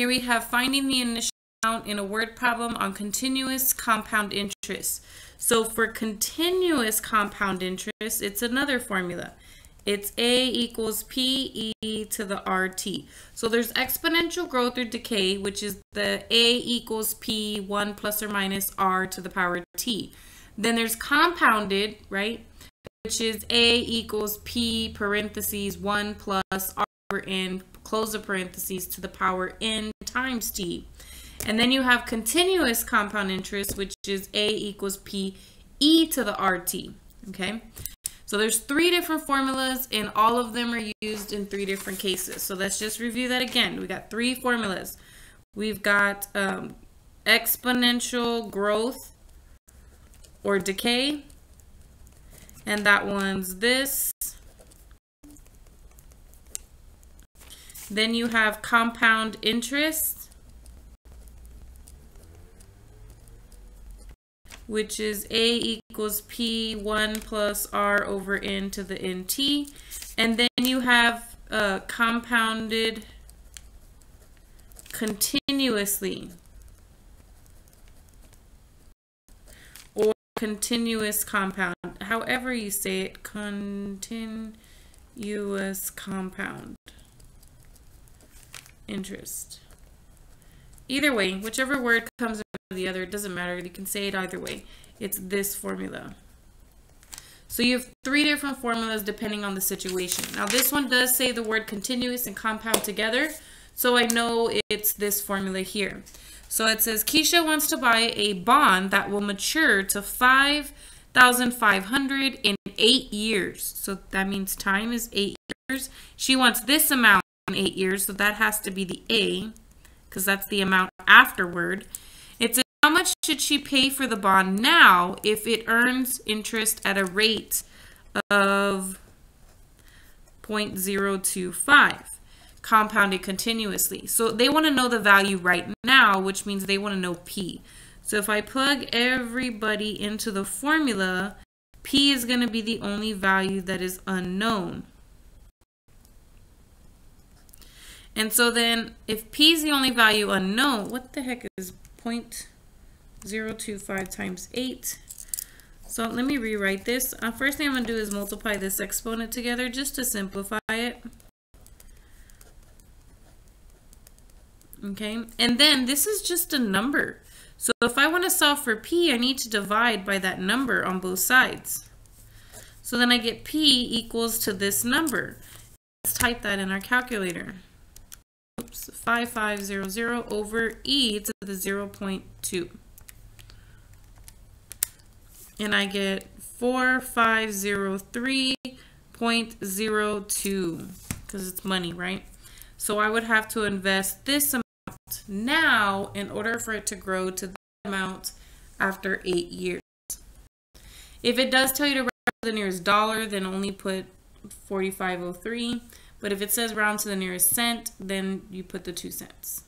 Here we have finding the initial amount in a word problem on continuous compound interest. So for continuous compound interest, it's another formula. It's A equals P e to the RT. So there's exponential growth or decay, which is the A equals P 1 plus or minus R to the power T. Then there's compounded, right, which is A equals P parentheses 1 plus R over N, close the parentheses, to the power N times T. And then you have continuous compound interest, which is A equals P e to the RT, okay? So there's three different formulas and all of them are used in three different cases. So let's just review that again. We got three formulas. We've got um, exponential growth or decay, and that one's this. Then you have compound interest, which is A equals P1 plus R over N to the NT. And then you have uh, compounded continuously. Or continuous compound. However you say it, continuous compound interest. Either way, whichever word comes after the other, it doesn't matter. You can say it either way. It's this formula. So you have three different formulas depending on the situation. Now this one does say the word continuous and compound together. So I know it's this formula here. So it says Keisha wants to buy a bond that will mature to 5,500 in eight years. So that means time is eight years. She wants this amount eight years. So that has to be the A because that's the amount afterward. It says how much should she pay for the bond now if it earns interest at a rate of 0.025 compounded continuously. So they want to know the value right now, which means they want to know P. So if I plug everybody into the formula, P is going to be the only value that is unknown. And so then if P is the only value unknown, what the heck is 0.025 times 8? So let me rewrite this. Uh, first thing I'm going to do is multiply this exponent together just to simplify it. Okay, and then this is just a number. So if I want to solve for P, I need to divide by that number on both sides. So then I get P equals to this number. Let's type that in our calculator. Oops, 5500 over E to the 0 0.2. And I get 4503.02 because it's money, right? So I would have to invest this amount now in order for it to grow to that amount after eight years. If it does tell you to to the nearest dollar, then only put 4503. But if it says round to the nearest cent, then you put the two cents.